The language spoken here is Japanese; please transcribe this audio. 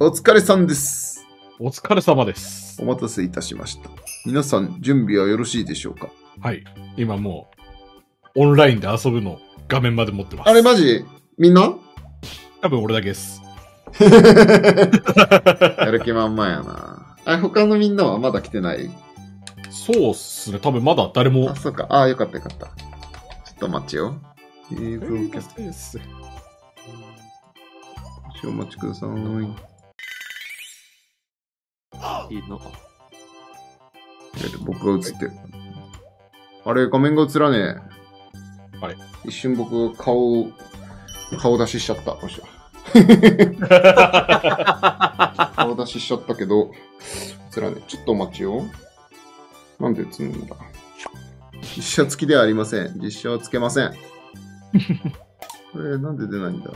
お疲れさんです。お疲れ様ですお。待たせいたしました。皆さん、準備はよろしいでしょうか？はい。今もう、オンラインで遊ぶの画面まで持ってます。あれマジ？みんな？多分俺だけです。やる気満々やな。あ、他のみんなはまだ来てない？そうっすね。多分まだ誰もあ、。そうか。あ、よかったよかった。ちょっと待ちよ。映像キャスです。少々お待ちください。いいの？僕が映ってる。あれ、画面が映らねえ。はい。一瞬僕、顔、顔出ししちゃった。しょ。顔出ししちゃったけど、映らねえ。ちょっとお待ちよ。なんで映るんだ？実写付きではありません。実写はつけません。こ れ、なんで出ないんだ？